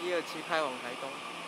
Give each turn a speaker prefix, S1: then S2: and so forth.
S1: 一二七开往台东。